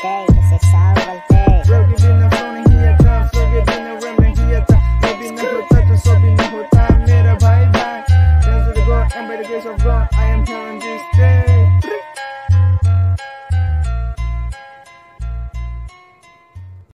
day it's all.